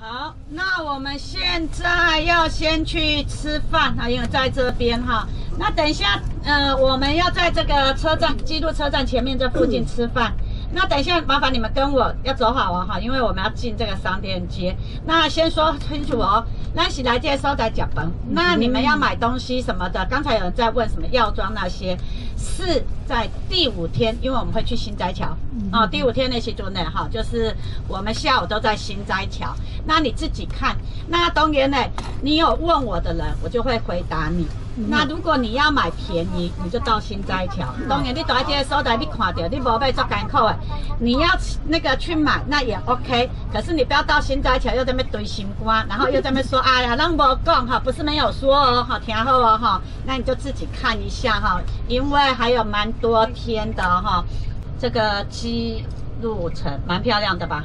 好，那我们现在要先去吃饭啊，因为在这边哈。那等一下，呃，我们要在这个车站，基督车站前面这附近吃饭。那等一下，麻烦你们跟我要走好哦哈，因为我们要进这个商店街。那先说清楚哦，那是来这时候在讲崩。那你们要买东西什么的，刚才有人在问什么药妆那些，是在第五天，因为我们会去新斋桥啊。第五天那些就那哈，就是我们下午都在新斋桥。那你自己看。那当然呢，你有问我的人，我就会回答你。那如果你要买便宜，你就到新斋桥。当然，你在这个所在，你看到你无要做艰苦的，你要那个去买，那也 OK。可是你不要到新斋桥又在那堆新瓜，然后又在那说，哎呀，那无讲哈，不是没有说哦，好，听好哦哈。那你就自己看一下哈，因为还有蛮多天的哈，这个基路程蛮漂亮的吧？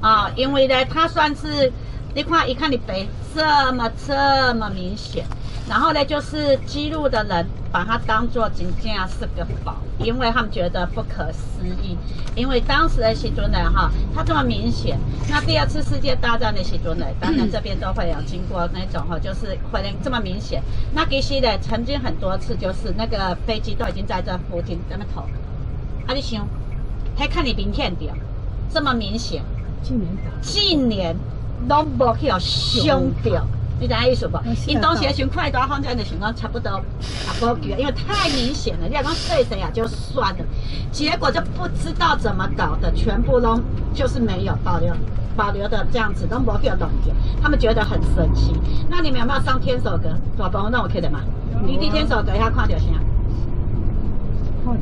啊，因为呢，它算是。你看，一看你肥这么这么明显，然后呢，就是记录的人把它当做真正是个宝，因为他们觉得不可思议。因为当时的西尊呢，哈，它这么明显。那第二次世界大战的西尊呢，当然这边都会有经过那种哈，就是会这么明显。那其实呢，曾经很多次就是那个飞机都已经在这附近这么投。啊，你想，还看你明显点，这么明显。近年近年。拢无去有伤掉，你知影意思不？因当时像快刀放在的情况差不多啊，无举，因为太明显了。你讲碎碎啊就算了，结果就不知道怎么搞的，全部都就是没有保留，保留的这样子都无去弄掉，他们觉得很神奇。那你们有没有上天守阁？大帮我弄我去的嘛？你第天守阁遐看到啥？看到。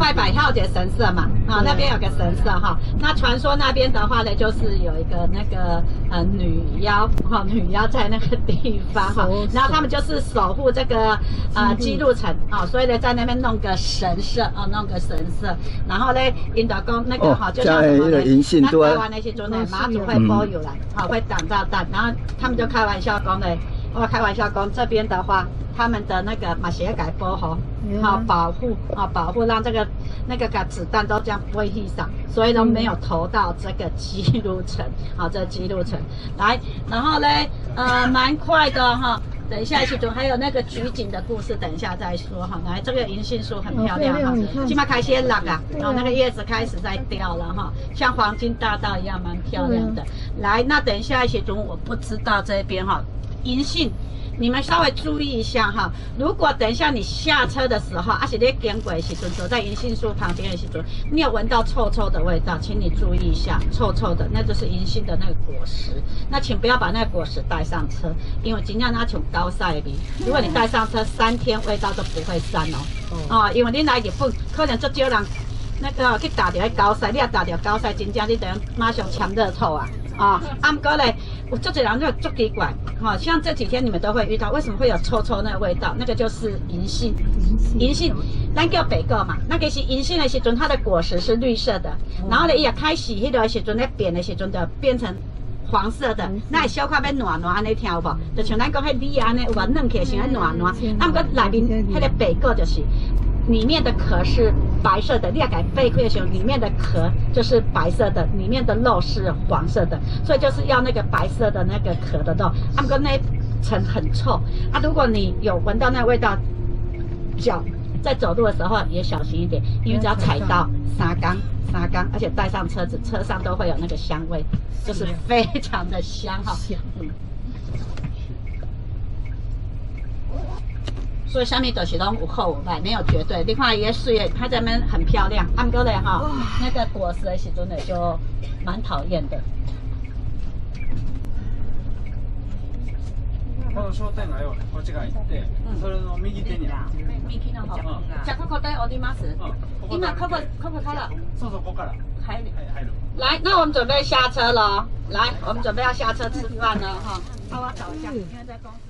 快百号节神社嘛，啊，那边有个神社哈。那传说那边的话呢，就是有一个那个呃女妖哈，女妖在那个地方哈。然后他们就是守护这个呃基路城啊，所以呢在那边弄个神社啊，弄个神社。然后呢，引导宫那个哈，就像什么呢？那台湾那些中呢，妈祖会包有来，好会挡炸弹。然后他们就开玩笑讲呢，我开玩笑讲这边的话。他们的那个马鞋改波哈，好保护啊，保护让这个那个个子弹都这样飞地上，所以都没有投到这个基路城，好，这基路城来，然后嘞，呃，蛮快的哈，等一下去做，还有那个取景的故事，等一下再说哈。来，这个银杏树很漂亮哈，起码开些浪啊，然后那个叶子开始在掉了哈，像黄金大道一样，蛮漂亮的。来，那等一下一些中我不知道这边哈，银杏。你们稍微注意一下哈，如果等一下你下车的时候，而且你经过的时阵，走在银杏树旁边的时阵，你有闻到臭臭的味道，请你注意一下，臭臭的，那就是银杏的那个果实。那请不要把那个果实带上车，因为尽量它从高晒里，如果你带上车三天，味道都不会散哦。哦，因为你来日本可能足少人那个去打掉高塞，你要打掉高塞，真正你等马上呛热臭啊。啊，阿哥嘞，我这几两就足奇怪，哈，像这几天你们都会遇到，为什么会有臭臭那个味道？那个就是银杏，银杏，咱叫北果嘛，那个是银杏的时阵，它的果实是绿色的，然后呢，一开始迄个时阵咧扁的时阵就变成黄色的，那小块要软软安尼听有无？就像咱讲迄梨安尼有无嫩起来像软软，阿哥内面迄个白果就是。里面的壳是白色的，裂开贝壳的时候，里面的壳就是白色的，里面的肉是黄色的，所以就是要那个白色的那个壳的肉。阿哥那层很臭啊！如果你有闻到那味道，脚在走路的时候也小心一点，因为只要踩到沙缸、沙缸，而且带上车子，车上都会有那个香味，就是非常的香哈。嗯。所以下面都是拢有好有坏，没有绝对。你看伊个水，它这边很漂亮。按过来哈，那个果实的时阵呢，就蛮讨厌的。この商店街をこっち側行って、それの右手に。右の方。じゃここで降ります。今ここここから。そうそうここから。入る。入る。来，那我们准备下车了。来，我们准备要下车吃饭了哈。帮我找一下，因为在公司。